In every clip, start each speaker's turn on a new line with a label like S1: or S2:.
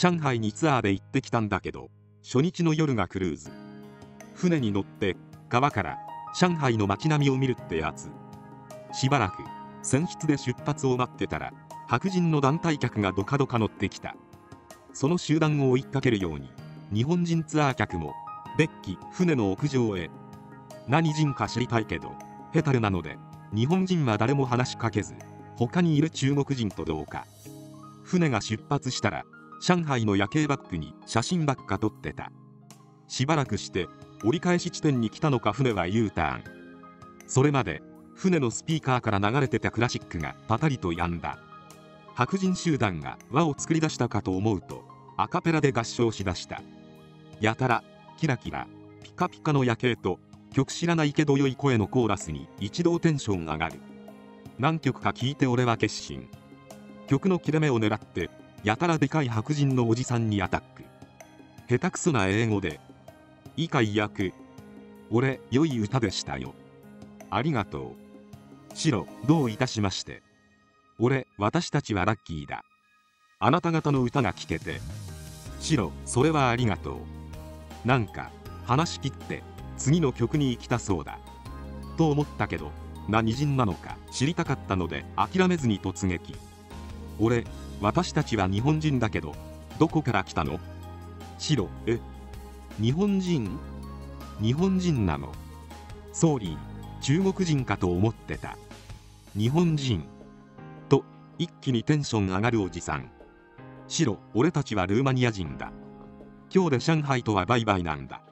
S1: 上海にツアーで行ってきたんだけど初日の夜がクルーズ。船に乗って川から上海の街並みを見るってやつ。しばらく船室で出発を待ってたら白人の団体客がドカドカ乗ってきた。その集団を追いかけるように日本人ツアー客もデッキ船の屋上へ。何人か知りたいけどヘタルなので日本人は誰も話しかけず他にいる中国人とどうか船が出発したら上海の夜景バックに写真ばっか撮ってた。しばらくして折り返し地点に来たのか船は U ターン。それまで船のスピーカーから流れてたクラシックがパタリと止んだ。白人集団が輪を作り出したかと思うとアカペラで合唱しだした。やたらキラキラピカピカの夜景と曲知らないけど良い声のコーラスに一同テンション上がる。何曲か聴いて俺は決心。曲の切れ目を狙ってやたらでかい白人のおじさんにアタック。下手くそな英語で「以下役俺良い歌でしたよ。ありがとう。白どういたしまして。俺私たちはラッキーだ。あなた方の歌が聴けて。白それはありがとう。なんか話し切って次の曲に行きたそうだ。と思ったけど何人なのか知りたかったので諦めずに突撃。俺私たちは日本人だけどどこから来たの？白え日本人？日本人なの？ソーリー中国人かと思ってた。日本人。と一気にテンション上がるおじさん。白俺たちはルーマニア人だ。今日で上海とはバイバイなんだ。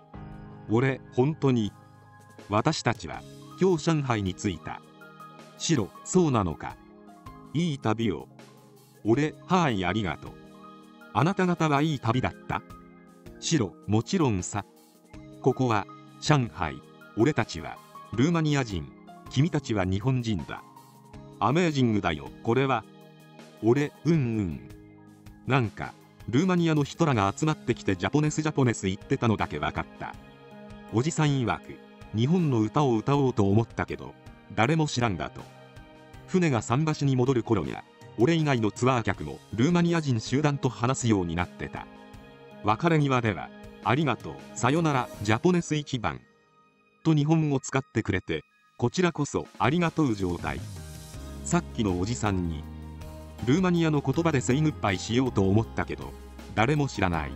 S1: 俺本当に私たちは今日上海に着いた。白そうなのか。いい旅を。俺はいありがとう。あなた方はいい旅だった。白もちろんさ。ここは上海。俺たちはルーマニア人。君たちは日本人だ。アメージングだよ。これは俺うんうん。なんかルーマニアの人らが集まってきてジャポネスジャポネス言ってたのだけ分かった。おじさん曰く日本の歌を歌おうと思ったけど誰も知らんだと。船が桟橋に戻る頃には俺以外のツアー客もルーマニア人集団と話すようになってた。別れ際では「ありがとうさよならジャポネス一番」と日本語使ってくれてこちらこそありがとう状態。さっきのおじさんにルーマニアの言葉でセイグッバイしようと思ったけど誰も知らない。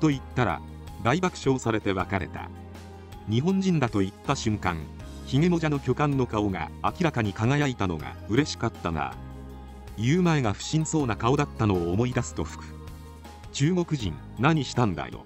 S1: と言ったら大爆笑されて別れた。日本人だと言った瞬間ヒゲモジャの巨漢の顔が明らかに輝いたのが嬉しかったな。言う前が不審そうな顔だったのを思い出すと吹く。中国人何したんだよ。